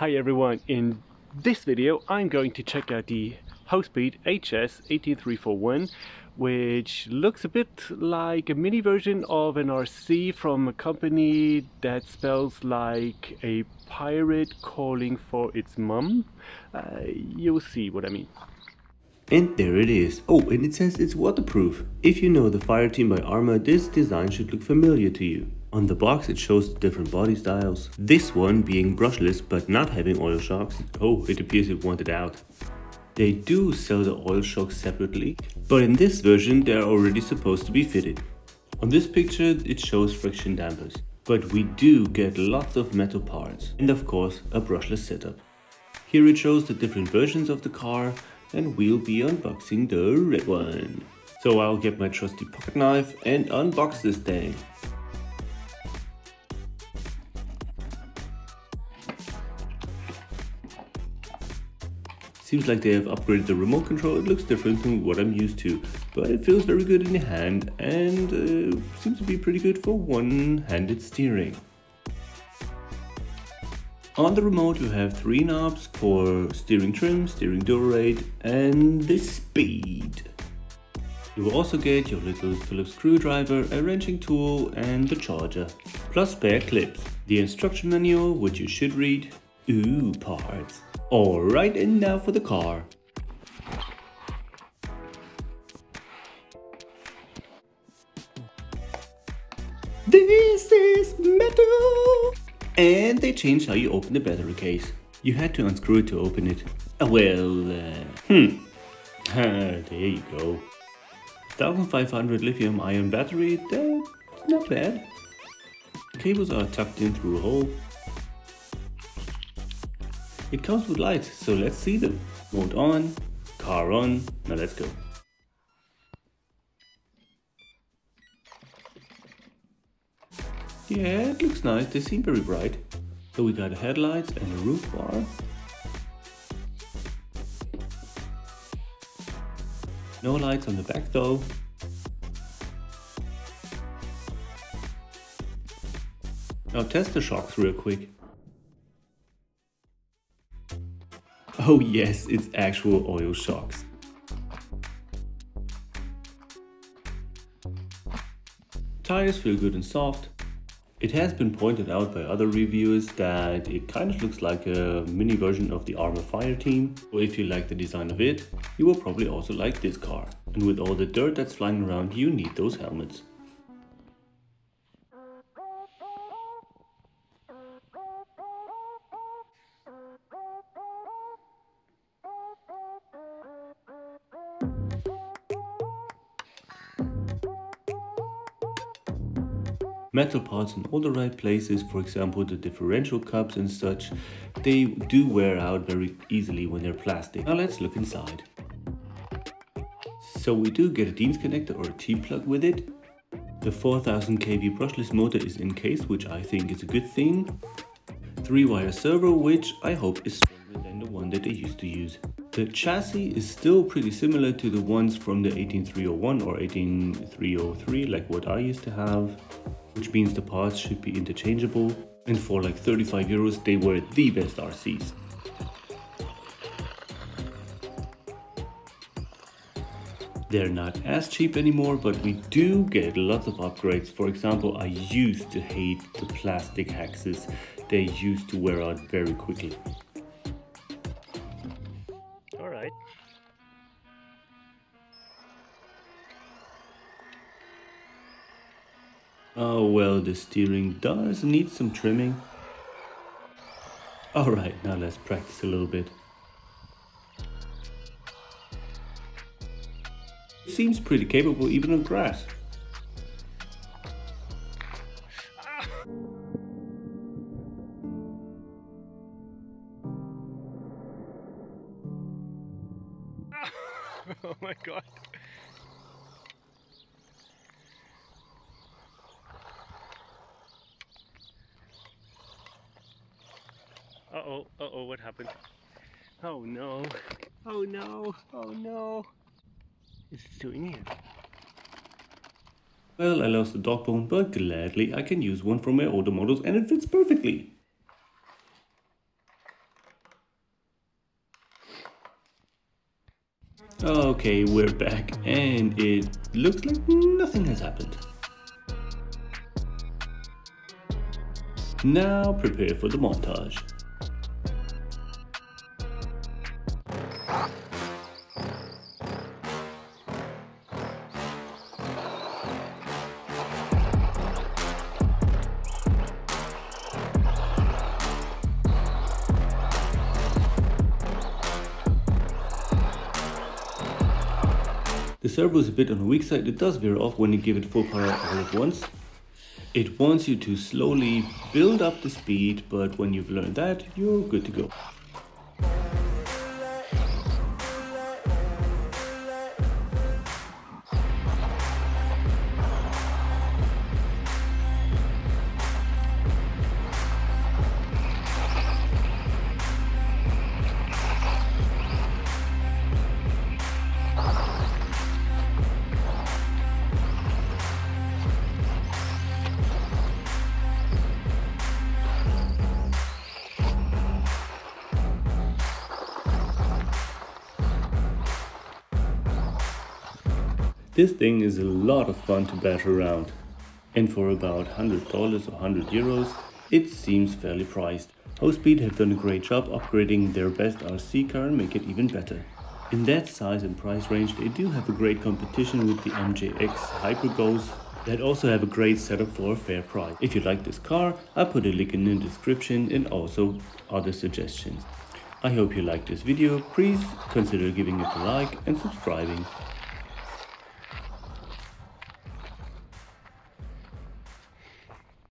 Hi everyone, in this video I'm going to check out the HoSpeed HS18341 which looks a bit like a mini version of an RC from a company that spells like a pirate calling for its mum. Uh, you'll see what I mean. And there it is. Oh, and it says it's waterproof. If you know the Fireteam by Arrma, this design should look familiar to you. On the box it shows the different body styles. This one being brushless but not having oil shocks. Oh, it appears it wanted out. They do sell the oil shocks separately, but in this version they are already supposed to be fitted. On this picture it shows friction dampers, but we do get lots of metal parts and of course a brushless setup. Here it shows the different versions of the car and we'll be unboxing the red one. So I'll get my trusty pocket knife and unbox this thing. Seems like they have upgraded the remote control, it looks different from what I'm used to, but it feels very good in the hand and uh, seems to be pretty good for one-handed steering. On the remote you have three knobs for steering trim, steering dual rate and the speed. You will also get your little Phillips screwdriver, a wrenching tool and the charger, plus spare clips, the instruction manual which you should read, ooh parts. Alright and now for the car. This is! And they changed how you open the battery case. You had to unscrew it to open it. Uh, well, uh, hmm. there you go. 1500 lithium ion battery, that's not bad. Cables are tucked in through a hole. It comes with lights, so let's see them. Mode on, car on, now let's go. Yeah, it looks nice, they seem very bright. So we got headlights and a roof bar. No lights on the back though. Now test the shocks real quick. Oh yes, it's actual oil shocks. Tires feel good and soft. It has been pointed out by other reviewers that it kind of looks like a mini version of the Arrma Fire team, So if you like the design of it, you will probably also like this car. And with all the dirt that's flying around, you need those helmets. Metal parts in all the right places, for example the differential cups and such, they do wear out very easily when they're plastic. Now let's look inside. So we do get a Deans connector or a T-plug with it. The 4000 kV brushless motor is encased, which I think is a good thing. 3-wire servo, which I hope is stronger than the one that they used to use. The chassis is still pretty similar to the ones from the 18301 or 18303 like what I used to have which means the parts should be interchangeable and for like 35 euros they were the best RCs. They're not as cheap anymore, but we do get lots of upgrades. For example, I used to hate the plastic hexes. They used to wear out very quickly. Oh well, the steering does need some trimming. Alright, now let's practice a little bit. Seems pretty capable even on grass. oh my god. Uh-oh, uh-oh, what happened? Oh no, oh no, oh no. It's it doing it? Well, I lost the dog bone, but gladly I can use one from my older models and it fits perfectly. Okay, we're back and it looks like nothing has happened. Now prepare for the montage. The servo is a bit on the weak side, it does veer off when you give it full power all at once. It wants you to slowly build up the speed, but when you've learned that, you're good to go. This thing is a lot of fun to bash around. And for about $100 or 100 euros, it seems fairly priced. Hospeed have done a great job upgrading their best RC car and make it even better. In that size and price range, they do have a great competition with the MJX Hypergos that also have a great setup for a fair price. If you like this car, I'll put a link in the description and also other suggestions. I hope you liked this video, please consider giving it a like and subscribing.